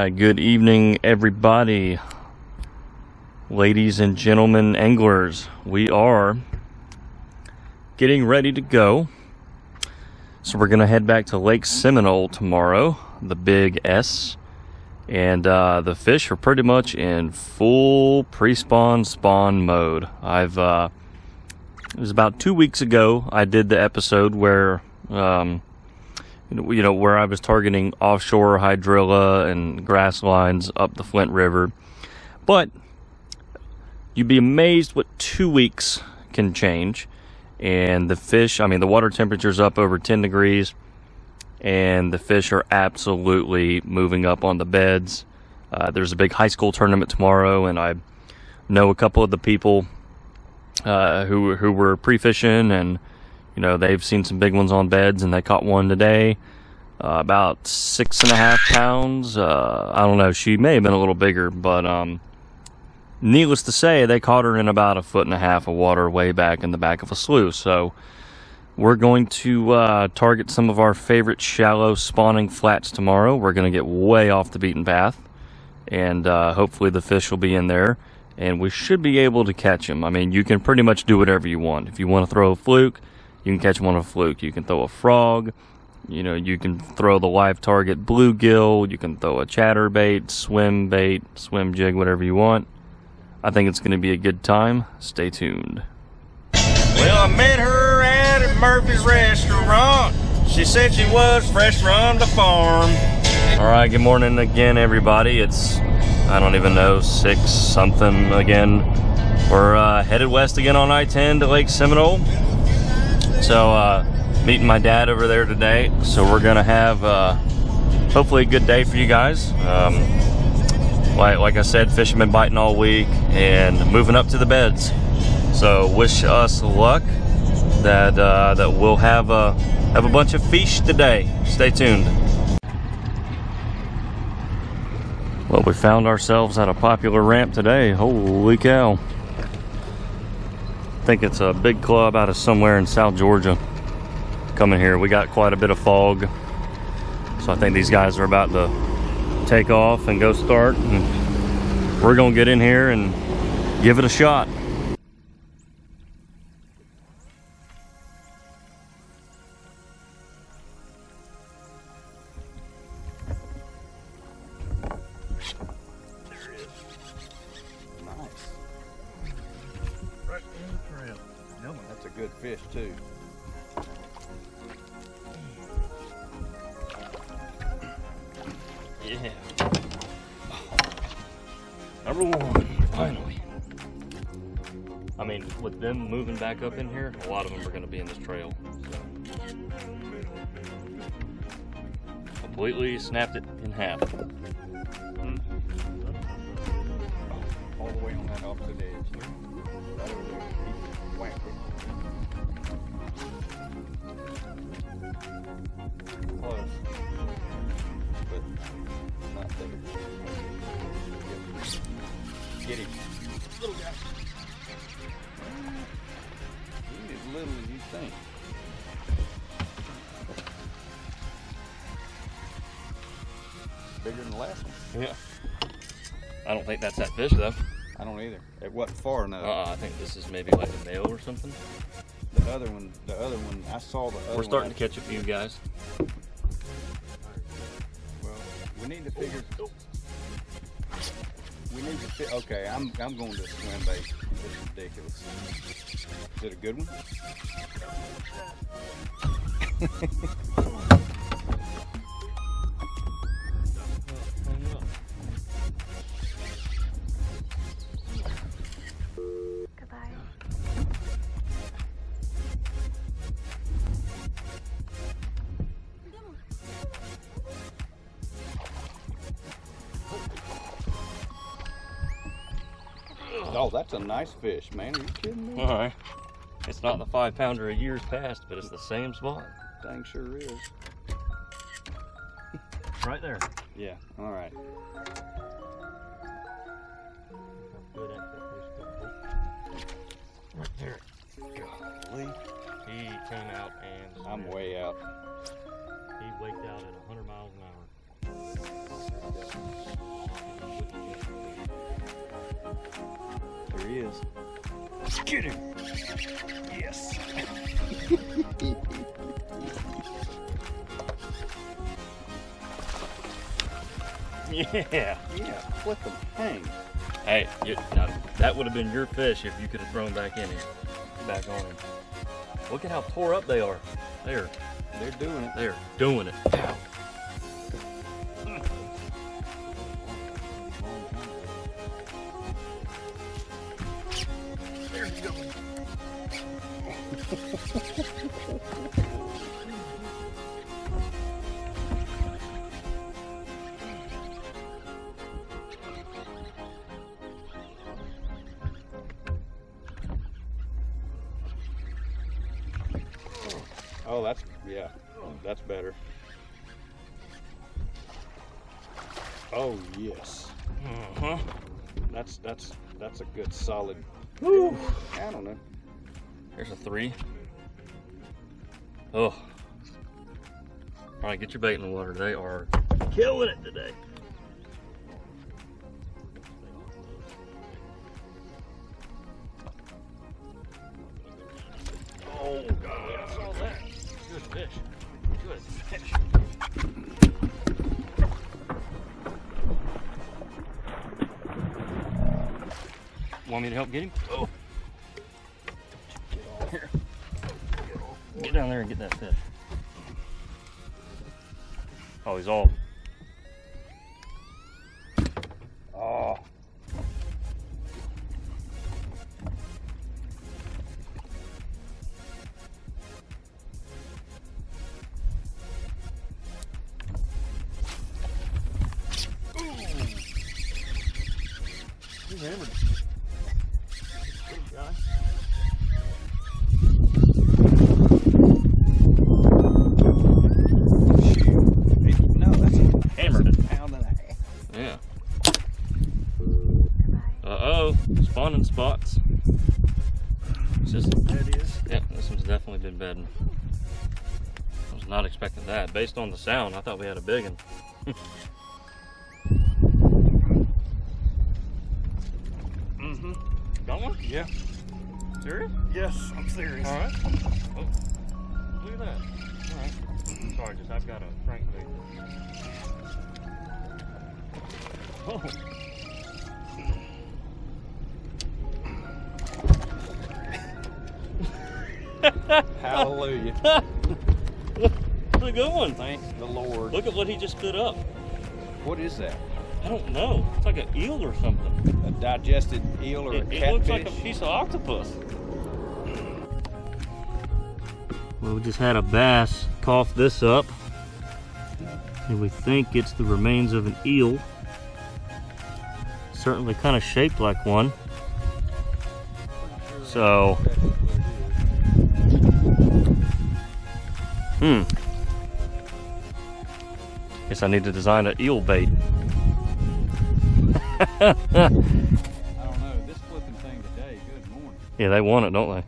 Right, good evening, everybody. Ladies and gentlemen, anglers, we are getting ready to go. So, we're going to head back to Lake Seminole tomorrow, the big S. And uh, the fish are pretty much in full pre spawn spawn mode. I've, uh, it was about two weeks ago, I did the episode where. Um, you know, where I was targeting offshore hydrilla and grass lines up the Flint River. But you'd be amazed what two weeks can change. And the fish, I mean, the water temperature's up over 10 degrees, and the fish are absolutely moving up on the beds. Uh, there's a big high school tournament tomorrow, and I know a couple of the people uh, who who were pre fishing and you know, they've seen some big ones on beds, and they caught one today, uh, about six and a half pounds. Uh, I don't know. She may have been a little bigger, but um, needless to say, they caught her in about a foot and a half of water way back in the back of a slough. So we're going to uh, target some of our favorite shallow spawning flats tomorrow. We're going to get way off the beaten path, and uh, hopefully the fish will be in there. And we should be able to catch them. I mean, you can pretty much do whatever you want. If you want to throw a fluke, you can catch them on a fluke. You can throw a frog. You know, you can throw the live target bluegill. You can throw a chatterbait, swim bait, swim jig, whatever you want. I think it's going to be a good time. Stay tuned. Well, I met her at Murphy's restaurant. She said she was fresh from the farm. All right, good morning again, everybody. It's, I don't even know, six something again. We're uh, headed west again on I 10 to Lake Seminole. So, uh, meeting my dad over there today. So, we're going to have uh, hopefully a good day for you guys. Um, like, like I said, fishing been biting all week and moving up to the beds. So, wish us luck that uh, that we'll have a have a bunch of fish today. Stay tuned. Well, we found ourselves at a popular ramp today. Holy cow! I think it's a big club out of somewhere in South Georgia coming here. We got quite a bit of fog. So I think these guys are about to take off and go start. And we're to get in here and give it a shot. The. No one. That's a good fish too. Yeah. Number one, finally. I mean, with them moving back up in here, a lot of them are going to be in this trail. So. Completely snapped it in half. All the way on that opposite edge. Get him. Little guy. He ain't as little as you think. Bigger than the last one. Yeah. I don't think that's that fish though. I don't either. It wasn't far enough. Uh, I think this is maybe like a male or something. The other one, the other one, I saw the other one. We're starting one. to catch a few guys. Well, we need to figure. We need to fi- Okay, I'm I'm going to swim bait. It's ridiculous. Is it a good one? Oh, that's a nice fish, man. Are you kidding me? All right. It's not the five pounder of years past, but it's the same spot. Dang sure is. Right there. Yeah. All right. There, golly. He came out and... I'm way out. He waked out at 100 miles an hour. There he is. Let's get him! Yes! yeah! Yeah, let them hang. Hey, you, now, that would have been your fish if you could have thrown back in here, back on him. Look at how tore up they are. They're They're doing it. they're doing it. Ow. There you go. Oh, that's yeah, that's better. Oh yes, Uh-huh. that's that's that's a good solid. Woo. I don't know. There's a three. Oh. All right, get your bait in the water. They are killing it today. Good fish. Good fish. Want me to help get him? Oh. Here. Get down there and get that fish. Oh, he's all. Oh. Hammered. Good guy. No, that's a Hammered it. pound and a half. Yeah. Uh oh, spawning spots. It's just, That is. yeah, this one's definitely been bedding. I was not expecting that. Based on the sound, I thought we had a big one. One? Yeah. Serious? Yes, I'm serious. All right. Oh, look at that. All right. Sorry, just I've got a crankbait. Oh. Hallelujah. That's a good one. Thank the Lord. Look at what he just put up. What is that? I don't know. It's like an eel or something. A digested eel or It, a it looks like a piece of octopus. Well, we just had a bass cough this up. And we think it's the remains of an eel. Certainly kind of shaped like one. So, hmm. Guess I need to design an eel bait. I don't know. This flipping thing today, good morning. Yeah, they want it, don't they?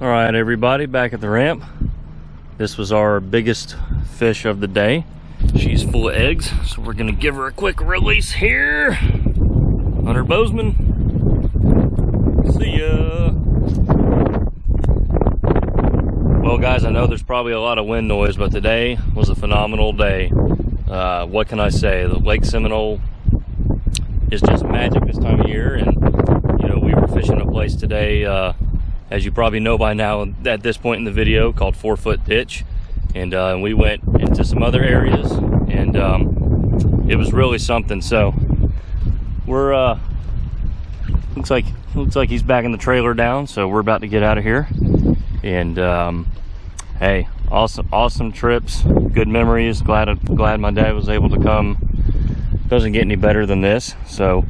All right, everybody, back at the ramp. This was our biggest fish of the day. She's full of eggs, so we're gonna give her a quick release here. Hunter Bozeman. See ya. Well, guys, I know there's probably a lot of wind noise, but today was a phenomenal day. Uh, what can I say? The Lake Seminole is just magic this time of year, and you know we were fishing a place today, uh, as you probably know by now at this point in the video, called Four Foot Ditch, and uh, we went into some other areas, and um, it was really something. So we're uh, looks like looks like he's backing the trailer down, so we're about to get out of here, and um, hey, awesome awesome trips, good memories. Glad glad my dad was able to come doesn't get any better than this. So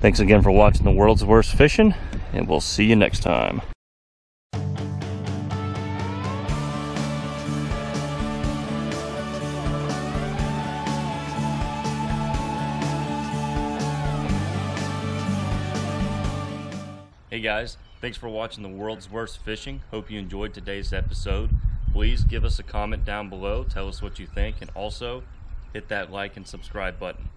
thanks again for watching the world's worst fishing and we'll see you next time. Guys, thanks for watching the world's worst fishing. Hope you enjoyed today's episode. Please give us a comment down below, tell us what you think, and also hit that like and subscribe button.